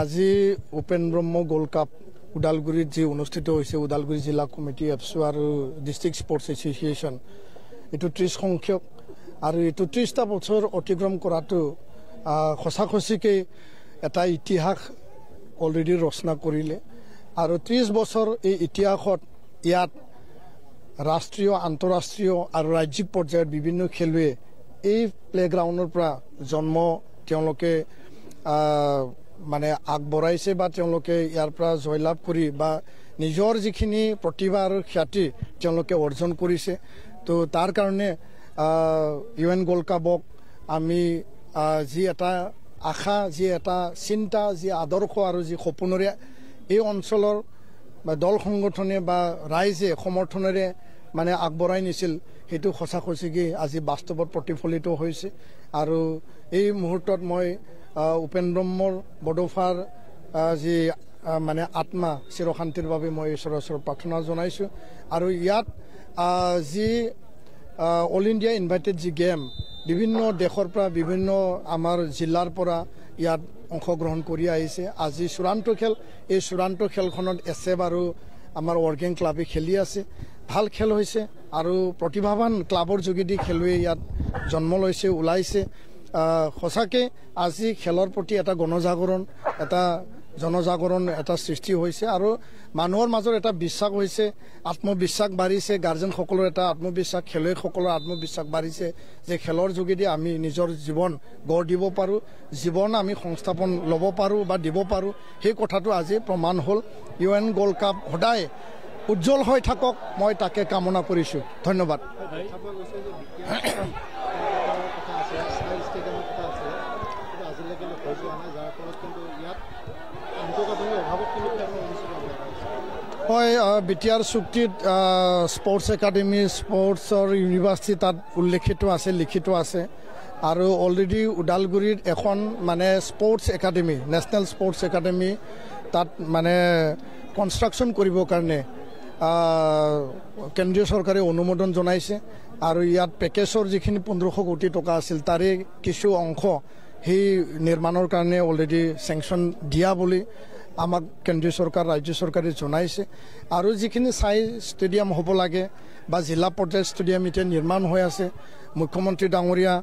আজি উপেন ব্ৰহ্ম gold cup ওদালগুৰিত যি অনুষ্ঠিত হৈছে ওদালগুৰি জিলা কমিটি এফচু আৰু ডিষ্ট্ৰিক্ট স্পৰ্টছ এছ'চিয়েশ্যন এইটো ত্ৰিছ সংখ্যক আৰু এইটো ত্ৰিছটা বছৰ অতিক্ৰম কৰাটো সঁচা সঁচিকৈ এটা ইতিহাস অলৰেডি ৰচনা কৰিলে। আৰু ত্ৰিছ বছৰ এই ইতিহাসত ইয়াত ৰাষ্ট্ৰীয় আন্তঃৰাষ্ট্ৰীয় আৰু ৰাজ্যিক পৰ্যায়ত বিভিন্ন খেলুৱৈ এই প্লে'গ্ৰাউণ্ডৰ পৰা জন্ম তেওঁলোকে মানে আগবঢ়াইছে বা তেওঁলোকে ইয়াৰ পৰা জয়লাভ কৰি বা নিজৰ যিখিনি প্ৰতিভা আৰু খ্যাতি তেওঁলোকে অৰ্জন কৰিছে। তো তাৰ কাৰণে ইউ এন গ'ল্ড কাপক আমি যি এটা আশা যি এটা চিন্তা যি আদৰ্শ আৰু যি সপোনেৰে এই অঞ্চলৰ বা দল সংগঠনে বা ৰাইজে সমৰ্থনেৰে মানে আগবঢ়াই নিছিল সেইটো সঁচা সঁচিকৈ আজি বাস্তৱত প্ৰতিফলিত হৈছে। আৰু এই মুহূৰ্তত মই উপেন ব্ৰহ্মৰ বডোফাৰ যি মানে আত্মা চিৰশান্তিৰ বাবে মই ঈশ্বৰৰ ওচৰত প্ৰাৰ্থনা জনাইছোঁ। আৰু ইয়াত যি অল ইণ্ডিয়া ইনভাইটেড যি গেম বিভিন্ন দেশৰ পৰা বিভিন্ন আমাৰ জিলাৰ পৰা ইয়াত অংশগ্ৰহণ কৰি আহিছে। আজি চূড়ান্ত খেল এই চূড়ান্ত খেলখনত এছ এফ আৰু আমাৰ ৱৰ্কিং ক্লাবে খেলি আছে। ভাল খেল হৈছে আৰু প্ৰতিভাৱান ক্লাবৰ যোগেদি খেলুৱৈ ইয়াত জন্ম লৈছে ওলাইছে। সঁচাকৈ আজি খেলৰ প্ৰতি এটা গণজাগৰণ এটা জনজাগৰণ এটা সৃষ্টি হৈছে আৰু মানুহৰ মাজত এটা বিশ্বাস হৈছে আত্মবিশ্বাস বাঢ়িছে গাৰ্জেনসকলৰ এটা আত্মবিশ্বাস খেলুৱৈসকলৰ আত্মবিশ্বাস বাঢ়িছে যে খেলৰ যোগেদি আমি নিজৰ জীৱন গঢ় দিব পাৰোঁ জীৱন আমি সংস্থাপন ল'ব পাৰোঁ বা দিব পাৰোঁ। সেই কথাটো আজি প্ৰমাণ হ'ল। ইউ এন গ'ল্ড কাপ সদায় উজ্জ্বল হৈ থাকক মই তাকে কামনা কৰিছোঁ। ধন্যবাদ। হয় বি টি আৰ চুক্তিত স্পৰ্টছ একাডেমি স্পৰ্টছৰ ইউনিভাৰ্চিটি তাত উল্লেখিত আছে লিখিত আছে। আৰু অলৰেডি ওদালগুৰিত এখন মানে sports academy national sports academy তাত মানে কনষ্ট্ৰাকশ্যন কৰিবৰ কাৰণে কেন্দ্ৰীয় চৰকাৰে অনুমোদন জনাইছে। আৰু ইয়াত পেকেজৰ যিখিনি পোন্ধৰশ কোটি টকা আছিল তাৰে কিছু অংশ সেই নিৰ্মাণৰ কাৰণে অলৰেডি চেংচন দিয়া বুলি আমাক কেন্দ্ৰীয় চৰকাৰ ৰাজ্য চৰকাৰে জনাইছে। আৰু যিখিনি চাই ষ্টেডিয়াম হ'ব লাগে বা জিলা পৰ্যায়ত ষ্টেডিয়াম এতিয়া নিৰ্মাণ হৈ আছে মুখ্যমন্ত্ৰী ডাঙৰীয়া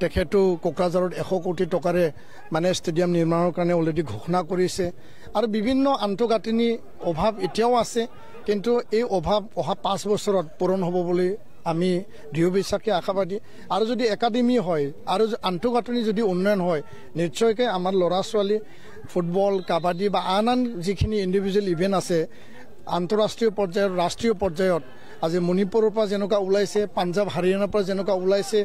তেখেতো কোকৰাঝাৰত এশ কোটি টকাৰে মানে ষ্টেডিয়াম নিৰ্মাণৰ কাৰণে অলৰেডি ঘোষণা কৰিছে। আৰু বিভিন্ন আন্তঃগাঁথনি অভাৱ এতিয়াও আছে কিন্তু এই অভাৱ অহা পাঁচ বছৰত পূৰণ হ'ব বুলি আমি দৃঢ় বিশ্বাসে আশাবাদী। আৰু যদি একাডেমি হয় আৰু আন্তঃগাঁথনি যদি উন্নয়ন হয় নিশ্চয়কৈ আমাৰ ল'ৰা ছোৱালী ফুটবল কাবাডী বা আন আন যিখিনি ইণ্ডিভিজুৱেল ইভেণ্ট আছে আন্তঃৰাষ্ট্ৰীয় পৰ্যায়ত ৰাষ্ট্ৰীয় পৰ্যায়ত আজি মণিপুৰৰ পৰা যেনেকুৱা ওলাইছে পাঞ্জাৱ হাৰিয়ানাৰ পৰা যেনেকুৱা ওলাইছে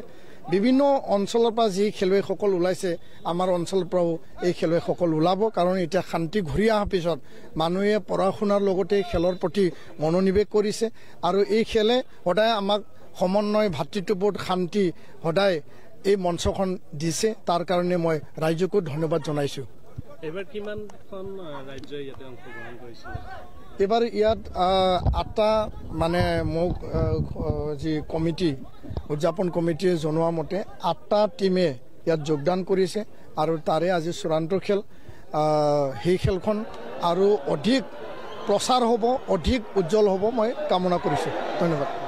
বিভিন্ন অঞ্চলৰ পৰা যি খেলুৱৈসকল ওলাইছে আমাৰ অঞ্চলৰ পৰাও এই খেলুৱৈসকল ওলাব। কাৰণ এতিয়া শান্তি ঘূৰি অহাৰ পিছত মানুহে পঢ়া শুনাৰ লগতে খেলৰ প্ৰতি মনোনিৱেশ কৰিছে। আৰু এই খেলে সদায় আমাক সমন্বয় ভাতৃত্ববোধ শান্তি সদায় এই মঞ্চখন দিছে। তাৰ কাৰণে মই ৰাইজকো ধন্যবাদ জনাইছোঁ। এইবাৰ কিমানখন ৰাজ্যই ইয়াতে অংশগ্ৰহণ কৰিছিল এইবাৰ ইয়াত আঠটা মানে মোক যি কমিটি উদযাপন কমিটিয়ে জনোৱা মতে আঠটা টীমে ইয়াত যোগদান কৰিছে আৰু তাৰে আজি চূড়ান্ত খেল। সেই খেলখন আৰু অধিক প্ৰচাৰ হ'ব অধিক উজ্জ্বল হ'ব মই কামনা কৰিছোঁ। ধন্যবাদ।